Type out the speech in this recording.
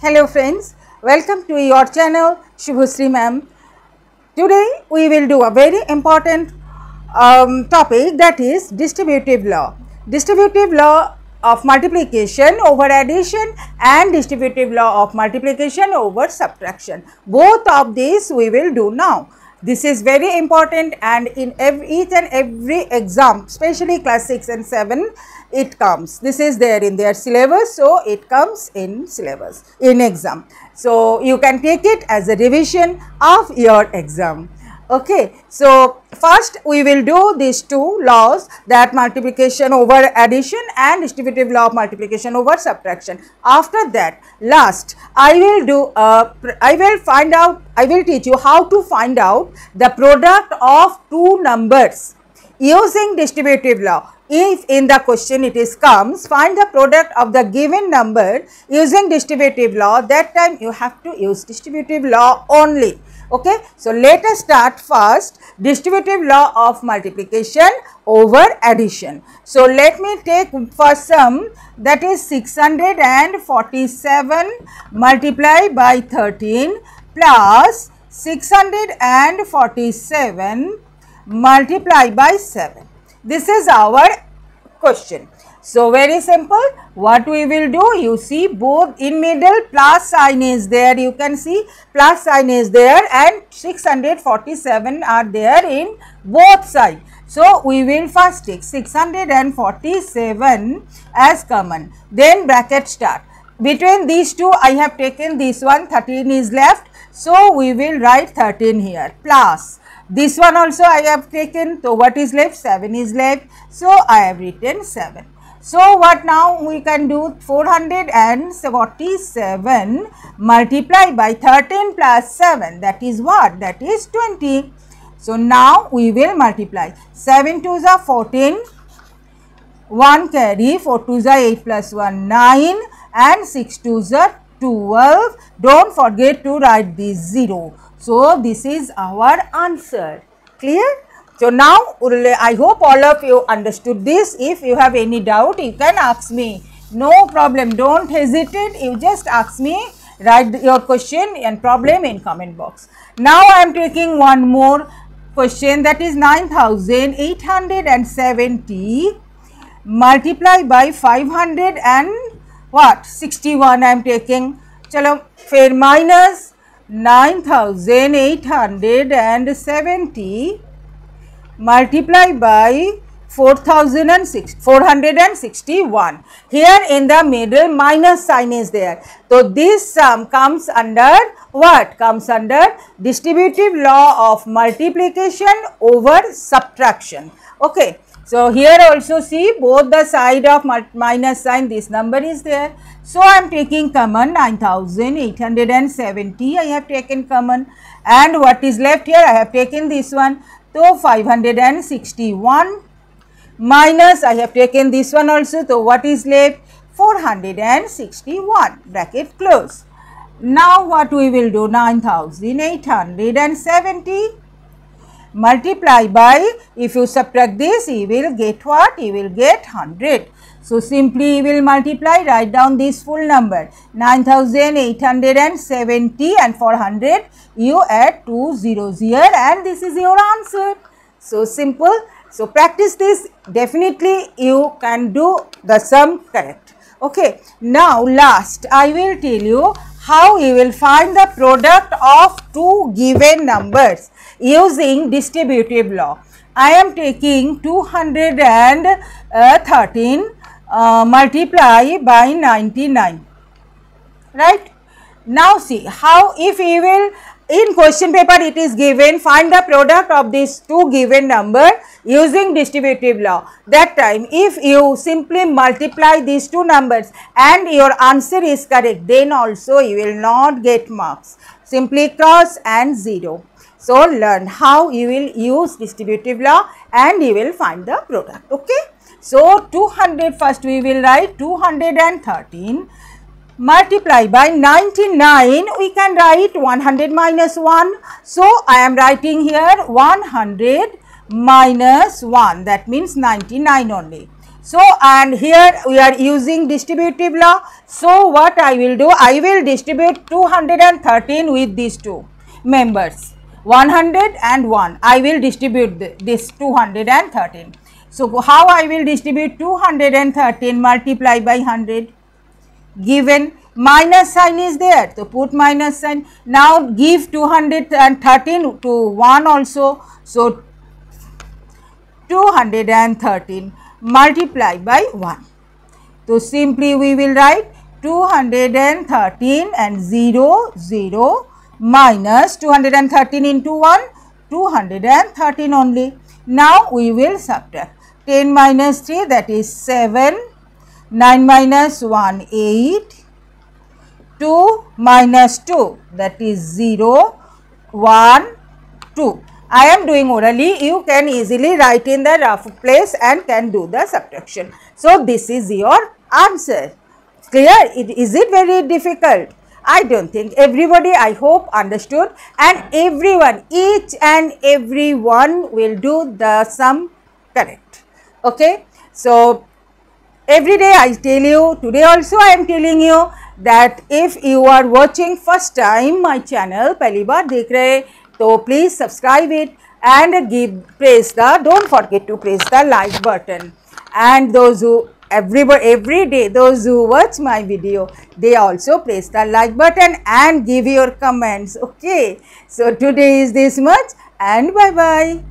Hello friends, welcome to your channel Subhasri ma'am. Today we will do a very important um, topic that is distributive law. Distributive law of multiplication over addition and distributive law of multiplication over subtraction. Both of these we will do now. This is very important and in every, each and every exam, especially class 6 and 7, it comes. This is there in their syllabus, so it comes in syllabus, in exam. So, you can take it as a revision of your exam. Okay, so first we will do these two laws that multiplication over addition and distributive law of multiplication over subtraction. After that, last I will do, uh, I will find out, I will teach you how to find out the product of two numbers using distributive law. If in the question it is comes, find the product of the given number using distributive law, that time you have to use distributive law only okay. So, let us start first distributive law of multiplication over addition. So, let me take first sum that is 647 multiplied by 13 plus 647 multiplied by 7. This is our question. So, very simple what we will do you see both in middle plus sign is there you can see plus sign is there and 647 are there in both sides. So, we will first take 647 as common then bracket start between these two I have taken this one 13 is left. So, we will write 13 here plus this one also I have taken. So what is left? 7 is left. So, I have written 7. So, what now? We can do 447 multiply by 13 plus 7 that is what? That is 20. So, now we will multiply. 7 2s are 14 1 carry 4 2s are 8 plus 1 9 and 6 2s are 12 do not forget to write this 0. So, this is our answer clear. So, now I hope all of you understood this. If you have any doubt, you can ask me. No problem, do not hesitate, you just ask me, write your question and problem in comment box. Now, I am taking one more question that is 9870 multiplied by 500 and what 61 I am taking. Chalo, fair minus 9870 multiply by 461. Here in the middle minus sign is there. So, this sum comes under what? Comes under distributive law of multiplication over subtraction. Okay. So, here also see both the side of minus sign this number is there. So, I am taking common 9870 I have taken common and what is left here I have taken this one. So, 561 minus I have taken this one also. So, what is left? 461 bracket close. Now, what we will do 9870 multiply by if you subtract this you will get what? You will get 100. So, simply you will multiply write down this full number 9870 and 400 you add 2 zeros here and this is your answer. So, simple. So, practice this definitely you can do the sum correct. Okay. Now, last I will tell you how you will find the product of two given numbers using distributive law. I am taking 213 uh, multiply by 99 right. Now see how if we will in question paper it is given find the product of these two given number using distributive law. That time if you simply multiply these two numbers and your answer is correct then also you will not get marks simply cross and 0. So, learn how you will use distributive law and you will find the product okay. So, 200 first we will write 213 multiply by 99 we can write 100 minus 1. So, I am writing here 100 minus 1 that means 99 only. So, and here we are using distributive law. So, what I will do? I will distribute 213 with these two members 100 and 1. I will distribute this 213. So, how I will distribute 213 multiply by 100 given minus sign is there. So, put minus sign. Now, give 213 to 1 also. So, 213 multiply by 1. So, simply we will write 213 and 0 0 minus 213 into 1 213 only. Now, we will subtract 10 minus 3 that is 7 9 minus 1 8 2 minus 2 that is 0 1 2 I am doing orally, you can easily write in the rough place and can do the subtraction. So, this is your answer. Clear? It, is it very difficult? I don't think everybody I hope understood and everyone each and everyone will do the sum correct. Okay. So, every day I tell you today also I am telling you that if you are watching first time my channel पहली बार देख रहे so please subscribe it and give press the don't forget to press the like button and those who everybody every day those who watch my video they also press the like button and give your comments okay so today is this much and bye bye